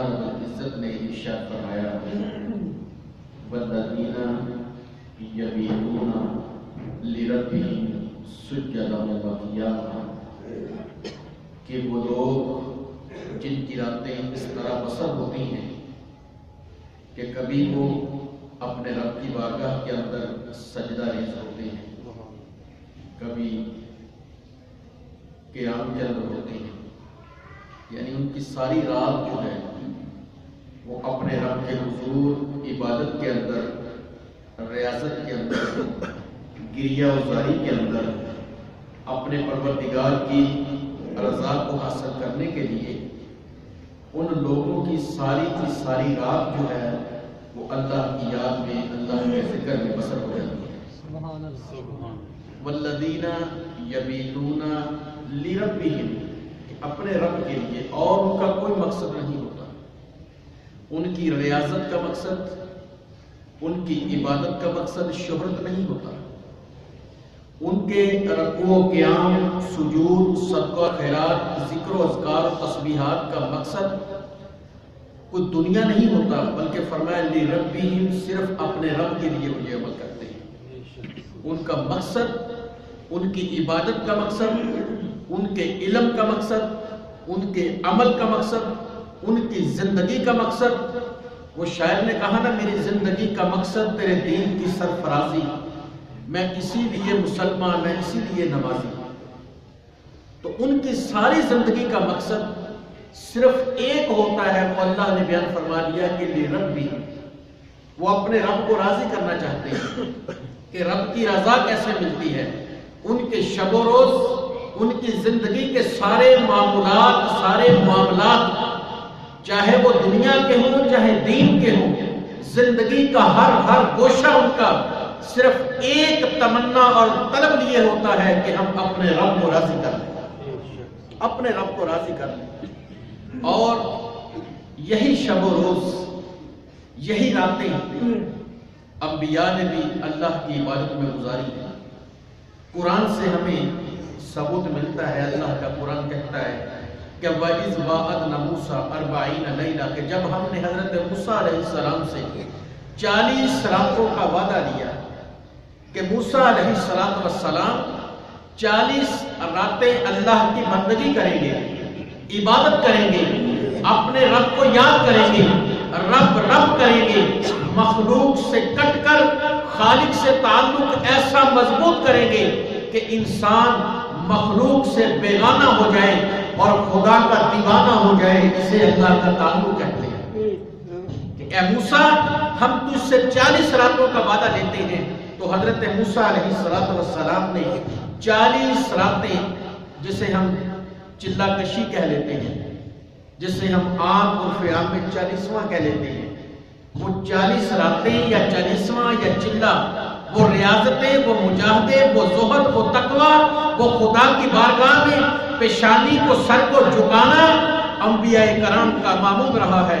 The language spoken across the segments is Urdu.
رب العزت نے ارشاد فرمایا والذین یبیتون لربهم سجدا و قیاما کہ وہ لوگ جن کی راتیں اس طرح بسر ہوتی ہیں کہ کبھی وہ اپنے رب کی بارگاہ کے اندر سجدہ ریز ہوتے ہیں۔ کبھی قیام کے اندر ہوتے ہیں۔ یعنی ان کی ساری رات جو ہے وہ اپنے رب کے حضور عبادت کے اندر ریاضت کے اندر گریا ازاری کے اندر اپنے پروردگار کی رضا کو حاصل کرنے کے لیے ان لوگوں کی ساری کی ساری رات جو ہے وہ اللہ کی یاد میں اللہ کے ذکر میں بسر ہو جاتی ہے۔ والذین یبیتون لربہم اپنے رب کے لیے اور ان کا کوئی مقصد نہیں۔ ان کی ریاضت کا مقصد، ان کی عبادت کا مقصد شہرت نہیں ہوتا۔ ان کے رکوع و قیام، سجود، صدقہ، خیرات، ذکر و اذکار و تسبیحات کا مقصد کوئی دنیا نہیں ہوتا، بلکہ فرمایا لی ربہم، صرف اپنے رب کے لیے مجھے عمل کرتے ہیں۔ ان کا مقصد، ان کی عبادت کا مقصد، ان کے علم کا مقصد، ان کے عمل کا مقصد ان کی زندگی کا مقصد؟ وہ شاعر نے کہا نا، میری زندگی کا مقصد تیرے دین کی سرفرازی، میں اسی لیے مسلمان، میں اسی لیے نمازی۔ تو ان کی ساری زندگی کا مقصد صرف ایک ہوتا ہے، وہ اللہ نے بیان فرما دیا کہ لی رب بھی۔ وہ اپنے رب کو راضی کرنا چاہتے ہیں کہ رب کی رضا کیسے ملتی ہے۔ ان کے شب و روز، ان کی زندگی کے سارے معمولات سارے معاملات چاہے وہ دنیا کے ہوں، چاہے دین کے ہوں، زندگی کا ہر ہر گوشہ ان کا صرف ایک تمنا اور طلب لیے ہوتا ہے کہ ہم اپنے رب کو راضی کر لیں۔ اپنے رب کو راضی کر لیں۔ اور یہی شب و روز، یہی راتیں انبیاء نے بھی اللہ کی عبادت میں گزاری۔ ہے قرآن سے ہمیں ثبوت ملتا ہے، اللہ کا قرآن کہتا ہے کہ وَإِذْ وَعَدْنَا مُوسَىٰ أَرْبَعِينَ لَيْلَةً کہ جب ہم نے حضرت موسیٰ علیہ السلام سے چالیس راتوں کا وعدہ لیا کہ موسیٰ علیہ السلام چالیس راتیں اللہ کی بندگی کریں گے، عبادت کریں گے، اپنے رب کو یاد کریں گے، رب رب کریں گے، مخلوق سے کٹ کر، خالق سے تعلق ایسا مضبوط کریں گے کہ انسان مخلوق سے بیگانہ ہو جائے اور خدا کا دیوانہ ہو جائے اسے اللہ کا تعلق کہتے ہیں۔ کہ اے موسیٰ، ہم تجھ سے چالیس راتوں کا وعدہ لیتے ہیں۔ تو حضرت موسیٰ علیہ السلام نے چالیس راتیں جسے ہم چلا کشی کہہ لیتے ہیں، جسے ہم عام عرف عام میں چالیسواں کہہ لیتے ہیں۔ وہ چالیس راتیں یا چالیسواں یا چلا وہ ریاضتیں، وہ مجاہدے وہ زہد، وہ تقوی، وہ خدا کی بارگاہ میں پیشانی کو سر کو جھکانا انبیاء کرام کا معمول رہا ہے۔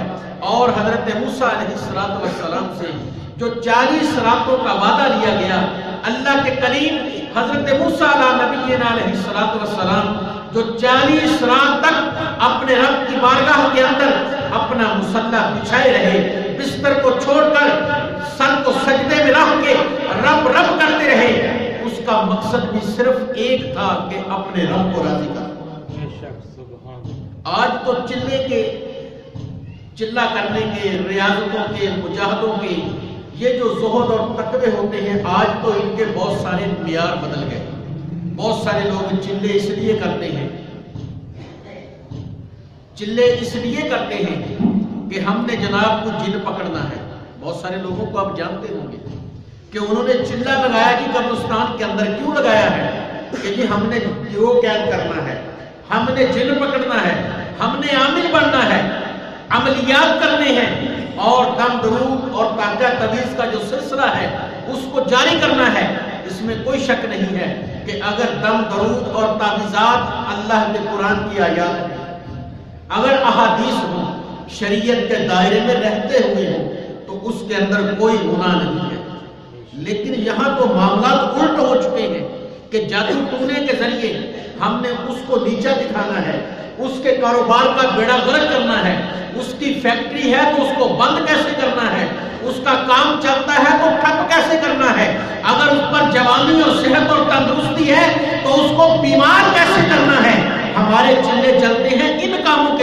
اور حضرت موسیٰ علیہ السلام سے جو چالیس راتوں کا وعدہ لیا گیا، اللہ کے کریم حضرت موسیٰ علیہ السلام جو چالیس رات تک اپنے رب کی بارگاہ کے اندر اپنا مسلح بچھائے رہے، بستر کو چھوڑ کر سر کو سجدے میں رکھ کے رب رب کرتے رہے اس کا مقصد بھی صرف ایک تھا کہ اپنے رب کو راضی کر۔ آج تو چلے کے چلا کرنے کے، ریاضتوں کے، مجاہدوں کے، یہ جو زہد اور تقوی ہوتے ہیں، آج تو ان کے بہت سارے معیار بدل گئے۔ بہت سارے لوگ چلے اس لیے کرتے ہیں۔ چلے اس لیے کرتے ہیں کہ ہم نے جناب کو جن پکڑنا ہے۔ بہت سارے لوگوں کو آپ جانتے ہوں گے۔ کہ انہوں نے چلا لگایا کہ قبرستان کے اندر کیوں لگایا ہے؟ کہ جی ہم نے گروہ قید کرنا ہے، ہم نے جن پکڑنا ہے، ہم نے عامل بننا ہے، عملیات کرنے ہیں اور دم درود اور تاجہ تبیز کا جو سلسلہ ہے، اس کو جاری کرنا ہے، اس میں کوئی شک نہیں ہے کہ اگر دم درود اور تعویذات اللہ کے قرآن کی آیات اگر احادیث ہوں، شریعت کے دائرے میں رہتے ہوئے ہوں، تو اس کے اندر کوئی گناہ نہیں ہے۔ لیکن یہاں تو معاملات الٹ ہو چکے ہیں کہ جادو ٹونے کے ذریعے ہم نے اس کو نیچا دکھانا ہے، اس کے کاروبار کا بیڑا غرق کرنا ہے، اس کی فیکٹری ہے تو اس کو بند کیسے کرنا ہے، اس کا کام چلتا ہے تو ٹھپ کیسے کرنا ہے؟ اگر اس پر جوانی اور صحت اور تندرستی ہے تو اس کو بیمار کیسے کرنا ہے؟ ہمارے چلے چلتے ہیں ان کاموں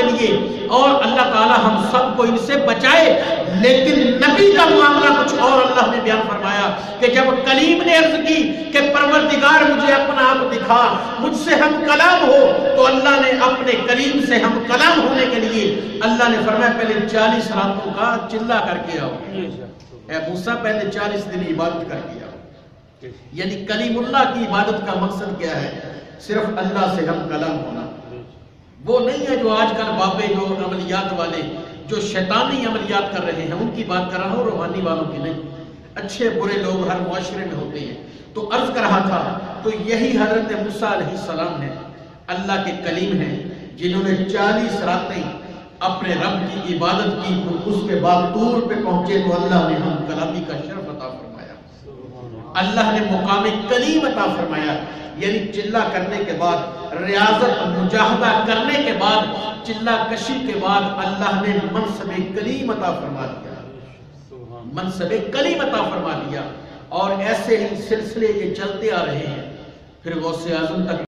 اور اللہ تعالی ہم سب کو ان سے بچائے۔ لیکن نبی کا معاملہ کچھ اور اللہ نے بیان فرمایا کہ جب کلیم نے عرض کی کہ پروردگار مجھے اپنا آپ دکھا مجھ سے ہم کلام ہو تو اللہ نے اپنے کلیم سے ہم کلام ہونے کے لیے اللہ نے فرمایا پہلے چالیس راتوں کا چلہ کر کے آؤ۔ اے موسیٰ پہلے چالیس دن عبادت کر کے آؤ۔ یعنی کلیم اللہ کی عبادت کا مقصد کیا ہے؟ صرف اللہ سے ہم کلام ہونا۔ وہ نہیں ہے جو آج کل بابے جو عملیات والے، جو شیطانی عملیات کر رہے ہیں، ان کی بات کر رہا ہوں، روحانی والوں کی نہیں۔ اچھے، برے لوگ ہر معاشرے میں ہوتے ہیں۔ تو عرض کر رہا تھا، تو یہی حضرت موسیٰ علیہ السلام ہے اللہ کے کلیم ہیں، جنہوں نے چالیس راتیں اپنے رب کی عبادت کی اس کے بعد دور پہ پہنچے تو اللہ نے ہم کلامی کا شرف عطا فرمایا۔ اللہ نے مقام کلیم عطا فرمایا یعنی چلہ کرنے کے بعد ریاضت مجاہدہ کرنے کے بعد چلہ کشی کے بعد اللہ نے منصب کلیم عطا فرما دیا۔ منصب کلیم عطا فرما دیا۔ اور ایسے ہی سلسلے یہ چلتے آ رہے ہیں۔ پھر غوث اعظم تک